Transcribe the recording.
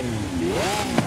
Yeah.